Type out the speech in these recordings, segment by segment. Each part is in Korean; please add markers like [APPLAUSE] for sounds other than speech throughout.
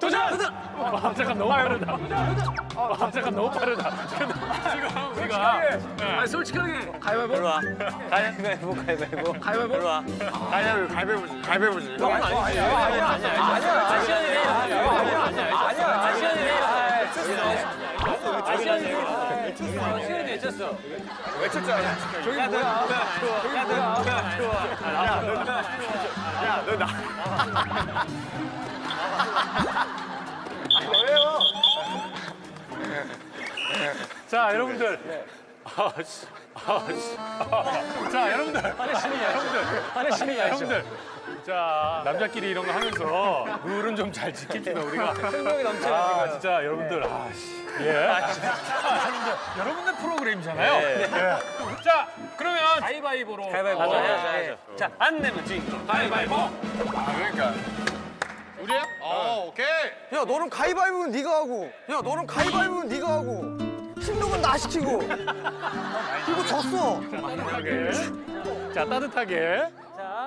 도전! 도전! 아, 잠깐 너무 빠르다. 아, 잠깐 너무 빠르다. 지금 우리가 네. 아 솔직하게 가위바위보. 일로 와. 가위바위보, 가위바위보. 가위바위보. 일로 와. 가위바위보 가위바위보지 가위바위보지 아니야, 아니야, 아니야. 아시안이 왜 이래? 아니야, 아니야. 아시안이 왜 이래? 아시안이 왜 이래? 시간이 외쳤어. 외쳤잖아 저기 뭐야? 좋아. 야, 너, 야, 좋아. 야 너나 자, 여러분들. 아, 씨. 아, 씨. 아. 자, 여러분들. 여러분들. 하늘 신이 야 여러분들. 자, 남자끼리 이런 거 하면서 룰은 좀 잘 지킵시다, 우리가. 생명이 넘쳐요, 아, 지금. 진짜 여러분들. 아, 씨. 예. 아, 여러분들, [LAUGHS] 여러분들 프로그램이잖아요. 예. 자, 그러면 가위바위보로. 가위바위보. 어, 맞아, 해야죠, 해야죠. 자, 안 내면 주인공. 가위바위보. 아 그러니까 우리야? 어 오케이 야 너는 가위바위보는 네가 하고 야 너는 가위바위보는 네가 하고 신동은 나 시키고 그리고 졌어 따뜻하게. 자, 따뜻하게.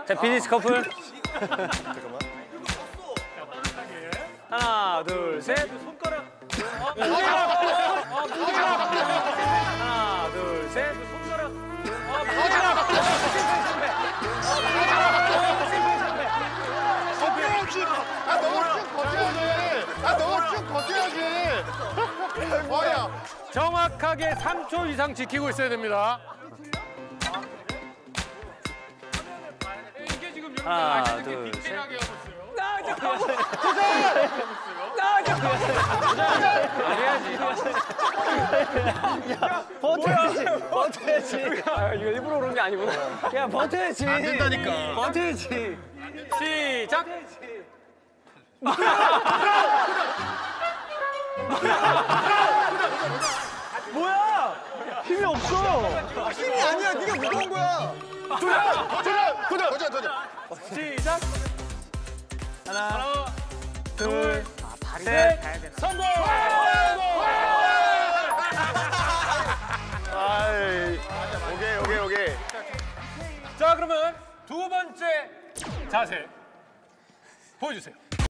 자, 비니스 커플. 하나, 둘, 셋. 손가락. 하나, 둘, 셋. 손가락. 아 너무 쭉 버텨야지 아 너무 쭉 버텨야지 뭐야 정확하게 3초 이상 지키고 있어야 됩니다. 이게 지금 여러분 하나, 아시는 게 둘, 빅뱅하게 하고 있어요. 버텨야지. 버텨야지. 아, 이거 일부러 그런 게 아니구나. 야, 버텨야지. 안 된다니까 버텨야지. 시작. 힘이 없어. 힘이 아니야 네가 무거운 거야 도전 도전 도전 하나, 둘, 셋. 성공. 아이 오케이 오케이 오케이 자, 그러면 두 번째 자세 보여주세요.